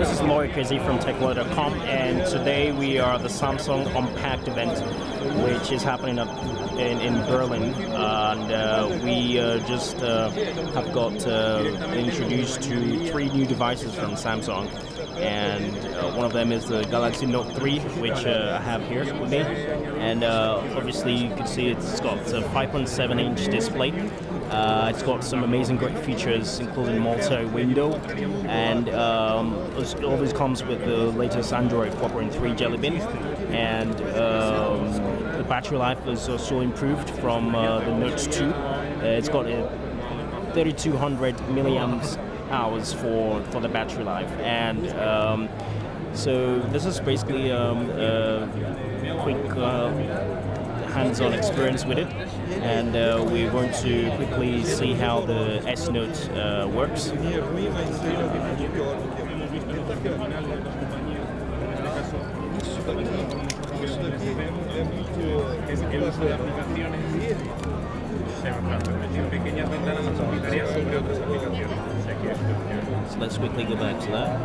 This is Lloyd Kizzy from TechWeather.com, and today we are at the Samsung Unpacked event, which is happening in, in Berlin. And uh, we uh, just uh, have got uh, introduced to three new devices from Samsung, and uh, one of them is the Galaxy Note 3, which uh, I have here with me. And obviously, you can see it's got a 5.7 inch display. Uh, it's got some amazing great features, including multi-window, and um, it always comes with the latest Android 4.3 Jelly Bean, and the battery life is also improved from uh, the Note 2. Uh, it's got a 3200 milliamps hours for, for the battery life, and um, so this is basically um, a quick uh, hands-on experience with it and uh, we're going to quickly see how the S Note uh, works. So let's quickly go back to that.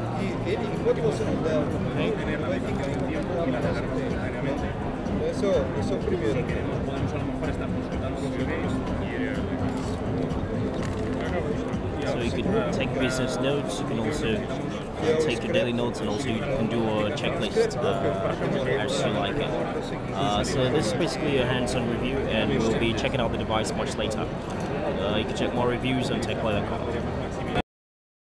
Okay. So you can take business notes, you can also take your daily notes and also you can do a checklist uh, as you like it. Uh, so this is basically a hands-on review and we'll be checking out the device much later. Uh, you can check more reviews on TechWeather.com.